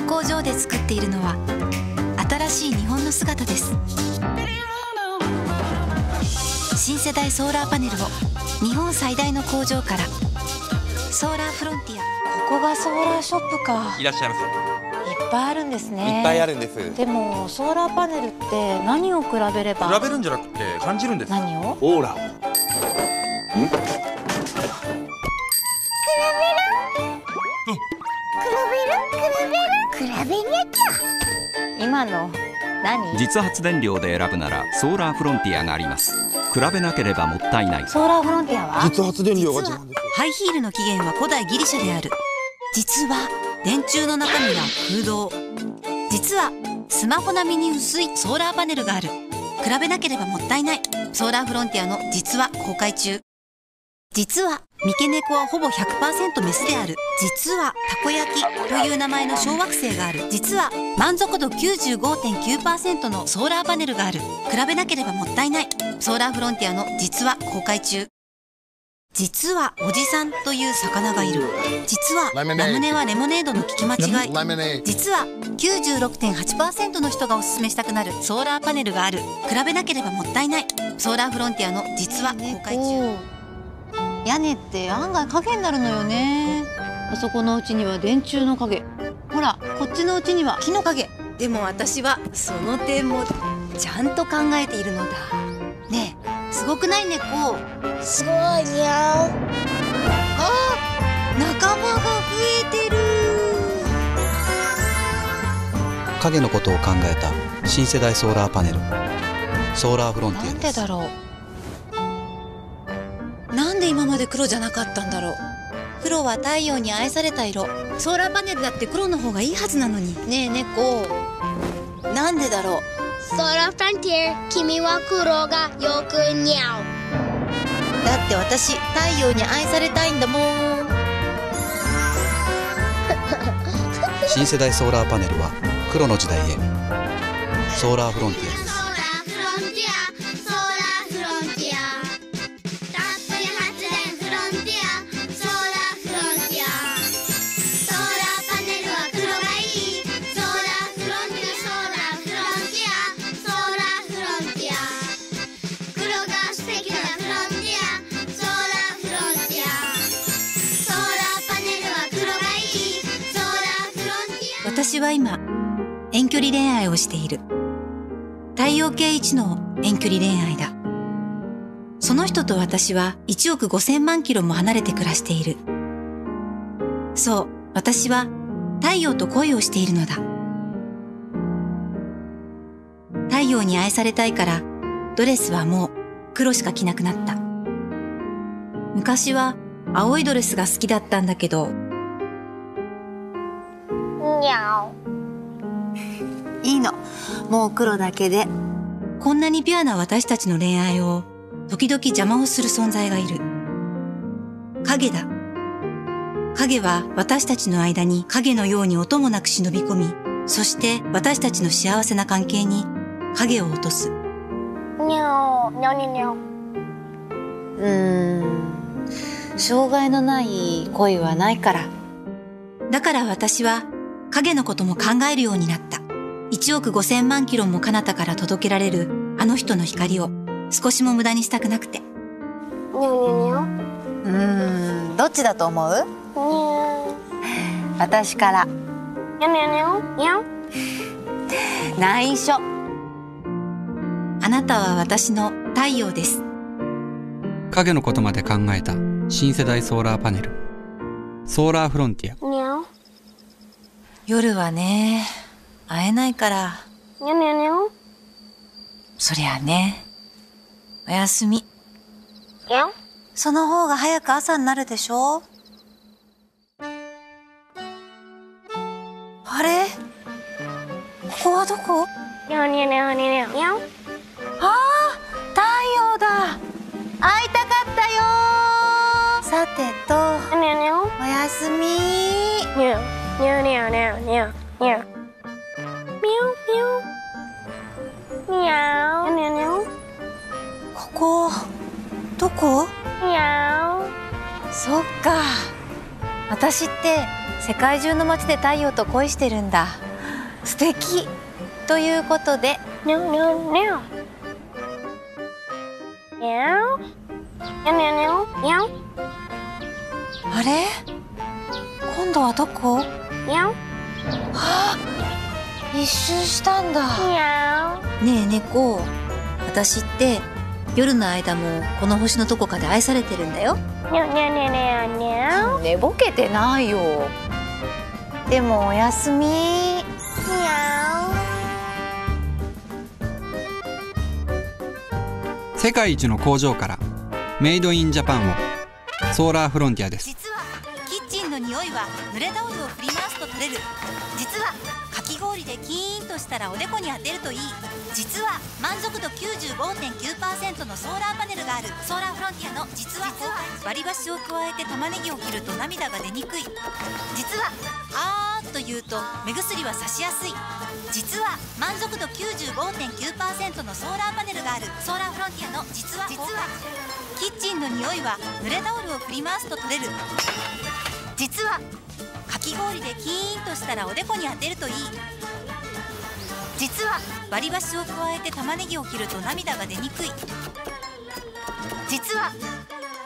の工場で作っているのは新しい日本の姿です。新世代ソーラーパネルを日本最大の工場から。ソーラーフロンティア。ここがソーラーショップか。いらっしゃいませ。いっぱいあるんですね。いっぱいあるんです。でもソーラーパネルって何を比べれば？比べるんじゃなくて感じるんです。何を？オーラ。を今の何？実発電量で選ぶならソーラーフロンティアがあります。比べなければもったいない。ソーラーフロンティアは？実発電量が自慢ですハイヒールの起源は古代ギリシャである。実は電柱の中身は空洞実はスマホ並みに薄いソーラーパネルがある。比べなければもったいない。ソーラーフロンティアの実は公開中。実は三毛猫はほぼ100%メスである。実はたこ焼きという名前の小惑星がある。実は満足度95.9%のソーラーパネルがある。比べなければもったいない。ソーラーフロンティアの実は公開中。実はおじさんという魚がいる。実はラムネはレモネードの聞き間違い。実は96.8%の人がおすすめしたくなる。ソーラーパネルがある。比べなければもったいない。ソーラーフロンティアの実は公開中屋根って案外影になるのよね。あそこのうちには電柱の影。ほらこっちのうちには木の影。でも私はその点もちゃんと考えているのだ。ねえすごくない猫ゃすごいよ仲間が増えてる。影のことを考えた新世代ソーラーパネル。ソーラーフロンティなんアでですだろうなんで今まで黒じゃなかったんだろう？黒は太陽に愛された色。ソーラーパネルだって黒の方がいいはずなのに。ねえ猫。なんでだろう？ソーラーフロンティア君は黒がよく似合う。だって私太陽に愛されたいんだもん。新世代ソーラーパネルは黒の時代へ。ソーラーフロンティア私は今遠距離恋愛をしている。太陽系一の遠距離恋愛だ。その人と私は1億5000万キロも離れて暮らしている。そう私は太陽と恋をしているのだ。太陽に愛されたいからドレスはもう黒しか着なくなった。昔は青いドレスが好きだったんだけどにゃおいいの。もう黒だけで。こんなにピュアな私たちの恋愛を、時々邪魔をする存在がいる。影だ。影は私たちの間に影のように音もなく忍び込み、そして私たちの幸せな関係に影を落とす。にゃおにゃおにゃにゃおうーん障害のない恋はないからだから私は影のことも考えるようになった。1億5千万キロも彼方から届けられるあの人の光を少しも無駄にしたくなくて。にゃおにゃにゃうーんどっちだと思う？お私から。にゃにゃにゃにゃ内緒。あなたは私の太陽です。影のことまで考えた新世代ソーラーパネル。ソーラーフロンティア夜はね、会えないから、にゃにゃにゃそりゃあね。おやすみ。にゃその方が早く朝になるでしょ？あれ？ここはどこ？にゃにゃにゃにゃにゃああ太陽だ。会いたにゃにゃにゃにゃにゃ。みゅみゅ。にゃお。にゃにゃ。ここ。どこ。にゃー。そっか。私って。世界中の街で太陽と恋してるんだ。素敵。ということで。にゃにゃにゃ。にゃお。にゃにゃにゃ。にゃお。あれ。今度はどこ。一周したんだ。にゃんねえ猫私って夜の間もこの星のどこかで愛されてるんだよ。にゃんにゃんにゃんにゃんにゃん寝ぼけてないよ。でもおやすみ。にゃん世界一の工場からメイドインジャパンをソーラーフロンティアです。実はキッチンの匂いは濡れタオルを振り回すと取れる。実はかき氷でキーンとしたらおでこに当てるといい。実は満足度95.9%のソーラーパネルがある。ソーラーフロンティアの実は割り箸を加えて玉ねぎを切ると涙が出にくい。実はあーっと言うと目薬はさしやすい。実は満足度95.9%のソーラーパネルがある。ソーラーフロンティアの実は実はキッチンの匂いは濡れタオルを振り回すと取れる。実はかき氷でキーンとしたらおでこに当てるといい。実は割り箸を加えて玉ねぎを切ると涙が出にくい。実は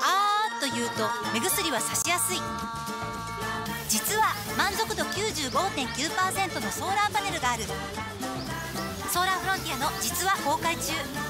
あーというと目薬はさしやすい。実は満足度95.9%のソーラーパネルがある。ソーラーフロンティアの実は公開中。